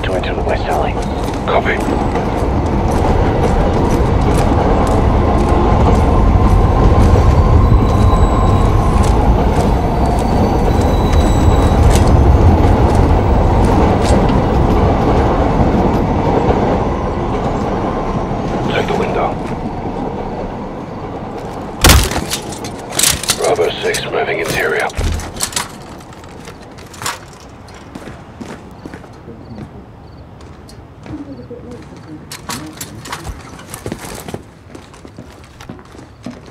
to enter the West Alley. Copy.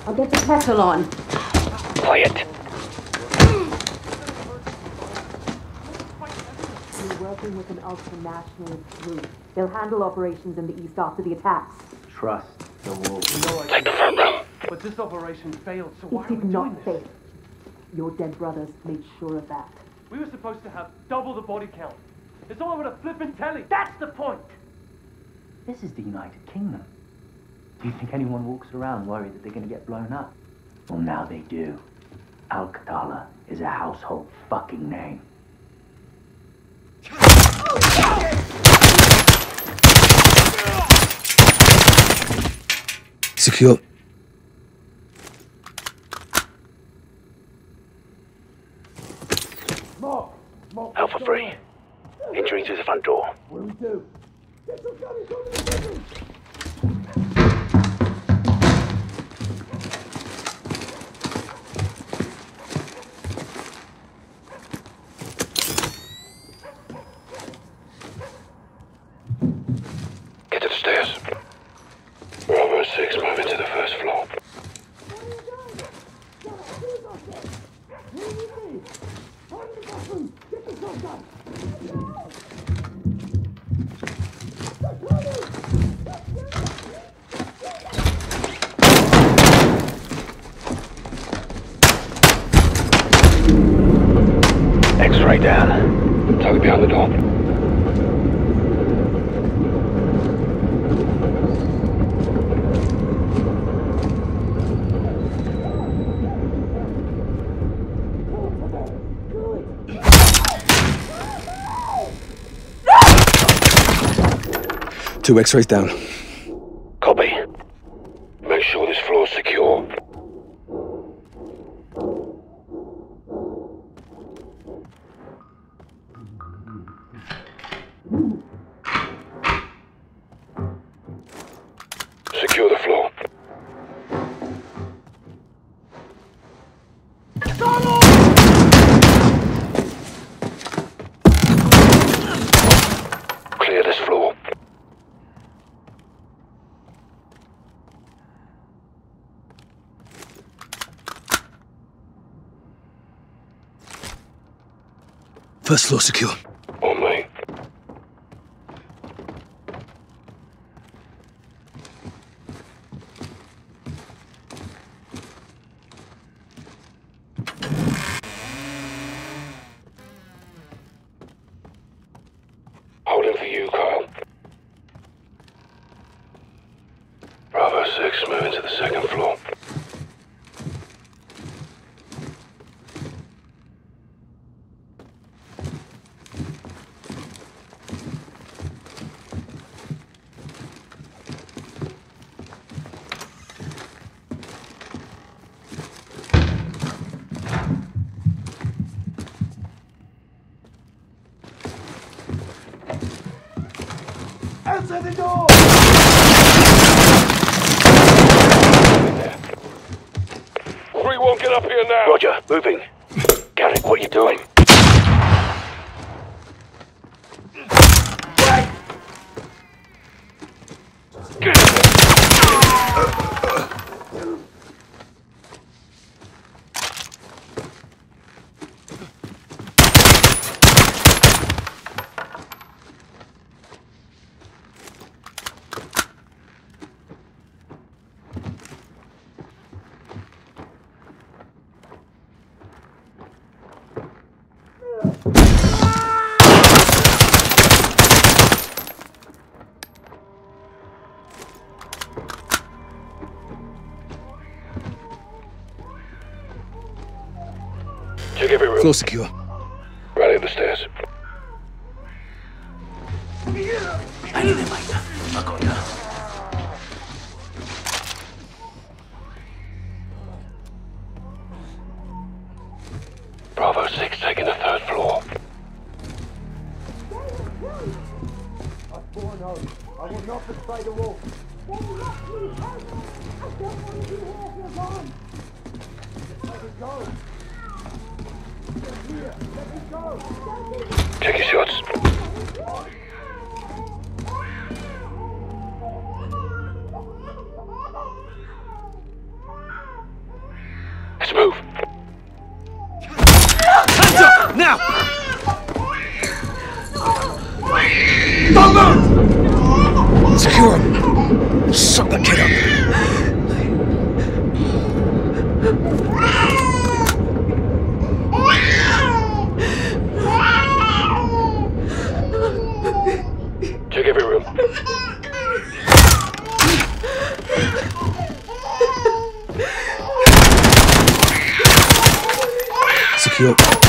I'll get the kettle on. Quiet. We're working with an ultra-nationalist group. They'll handle operations in the east after the attacks. Trust the wolf. Take the front room. But this operation failed, so why It are did we doing not this? fail. Your dead brothers made sure of that. We were supposed to have double the body count. It's all over the flippin' telly. That's the point. This is the United Kingdom. Do you think anyone walks around worried that they're going to get blown up? Well, now they do. Al-Qatala is a household fucking name. Secure. Alpha 3. Entering through the front door. Get to the stairs. Bravo 6 moving to the first floor. X-ray behind the door. Two X-rays down. Secure the floor. Clear this floor. First floor secure. On me. Holding for you, Kyle. Bravo 6, moving to the second floor. Answer the door! Three won't get up here now. Roger, moving. Garrick, what are you doing? Check every room. Floor secure. Right at the stairs. I need it, mate. Let's move. Hands up! Now! Don't move! Secure him. Suck that kid up. Secure.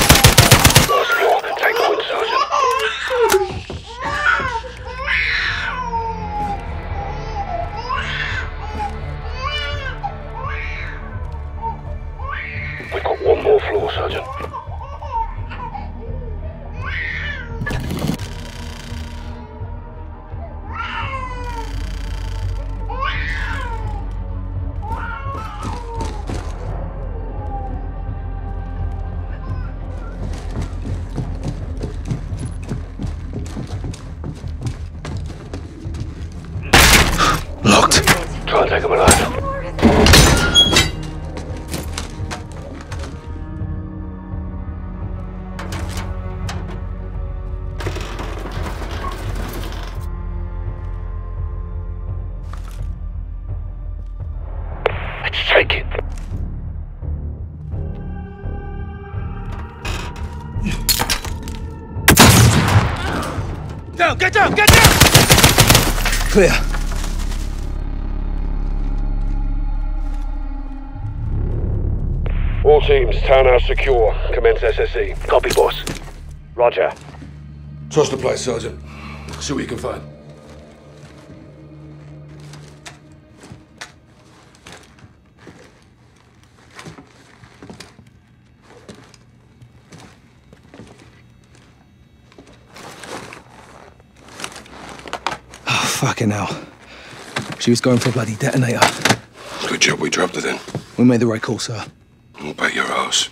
Get down, get down! Clear. All teams, townhouse secure. Commence SSE. Copy, boss. Roger. Trust the place, Sergeant. See what you can find. Fucking hell. She was going for a bloody detonator. Good job we dropped it in. We made the right call, sir. We'll bet your ass.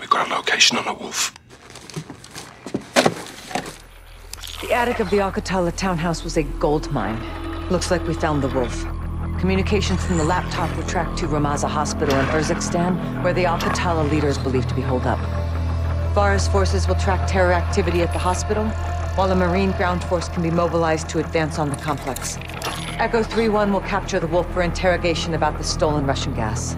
We've got a location on the wolf. The attic of the Al-Qatala townhouse was a gold mine. Looks like we found the wolf. Communications from the laptop were tracked to Ramaza Hospital in Urzikstan, where the Al-Qatala leader is believed to be holed up. Varus forces will track terror activity at the hospital, while a Marine ground force can be mobilized to advance on the complex. Echo 3-1 will capture the wolf for interrogation about the stolen Russian gas.